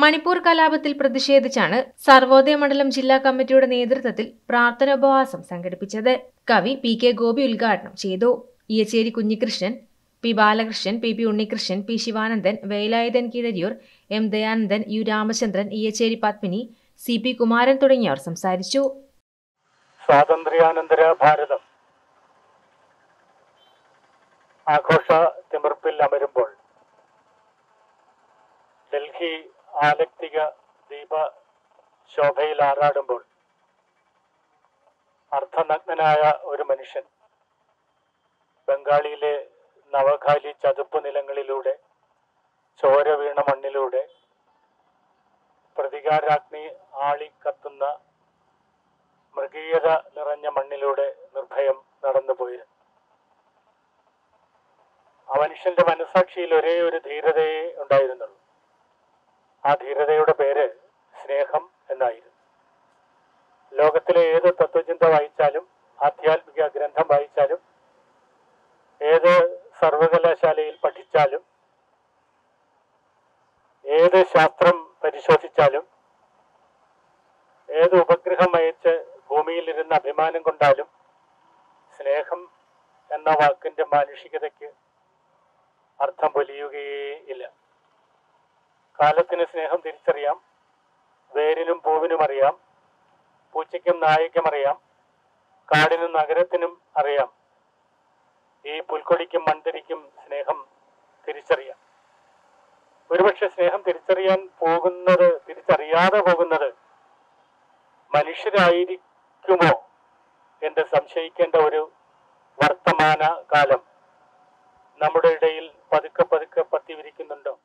മണിപ്പൂർ കലാപത്തിൽ പ്രതിഷേധിച്ചാണ് സർവോദയ മണ്ഡലം ജില്ലാ കമ്മിറ്റിയുടെ നേതൃത്വത്തിൽ പ്രാർത്ഥനോപവാസം സംഘടിപ്പിച്ചത്. കവി പി കെ ഗോപി ഉദ്ഘാടനം ചെയ്തു. Iyacheri Kunhikrishnan P Balakrishnan P P Unnikrishnan P Sivanandan Velayudhan Keezhariyur M Dayanandan U Ramachandran Iyacheri Padmini C P Kumaran തുടങ്ങിയവർ സംസാരിച്ചു. സ്വാതന്ത്ര്യാനന്തര ഭാരതം ആഘോഷ തിമിർപ്പിൽ അമരുമ്പോൾ ഡൽഹി ആലക്തിക ദീപ ശോഭയിൽ ആറാടുമ്പോൾ അർദ്ധനഗ്നനായ ഒരു മനുഷ്യൻ ബംഗാളിയിലെ നവഖാലി ചതുപ്പ് നിലങ്ങളിലൂടെ ചോര വീണ മണ്ണിലൂടെ പ്രതികാരാഗ്നി ആളിക്കത്തുന്ന മൃഗീയത നിറഞ്ഞ മണ്ണിലൂടെ നിർഭയം നടന്നുപോയിരുന്നു ആ മനുഷ്യന്റെ മനസാക്ഷിയിൽ ഒരേ ഒരു ധീരതയെ ഉണ്ടായിരുന്നുള്ളൂ. ആ ധീരതയുടെ പേര് സ്നേഹം എന്നായിരുന്നു. ലോകത്തിലെ ഏത് തത്വചിന്ത വായിച്ചാലും ആധ്യാത്മിക ഗ്രന്ഥം വായിച്ചാലും ഏത് സർവകലാശാലയിൽ പഠിച്ചാലും ഏത് ശാസ്ത്രം പരിശോധിച്ചാലും ഏത് ഉപഗ്രഹം അയച്ച് ഭൂമിയിലിരുന്ന് അഭിമാനം കൊണ്ടാലും സ്നേഹം എന്ന വാക്കിന്റെ മാനുഷികതയ്ക്ക് അർത്ഥം പൊലിയുകയേ ഇല്ല. കാലത്തിന് സ്നേഹം തിരിച്ചറിയാം. വേരിനും പൂവിനും അറിയാം. പൂച്ചയ്ക്കും നായയ്ക്കും അറിയാം. കാടിനും നഗരത്തിനും അറിയാം. ഈ പുൽക്കൊടിക്കും മൺതിരിക്കും സ്നേഹം തിരിച്ചറിയാം. ഒരുപക്ഷെ സ്നേഹം തിരിച്ചറിയാൻ പോകുന്നത് തിരിച്ചറിയാതെ പോകുന്നത് മനുഷ്യരായിരിക്കുമോ എന്ന് സംശയിക്കേണ്ട ഒരു വർത്തമാന കാലം നമ്മുടെ ഇടയിൽ പതുക്കെ പതുക്കെ പത്തിവിരിക്കുന്നുണ്ടോ?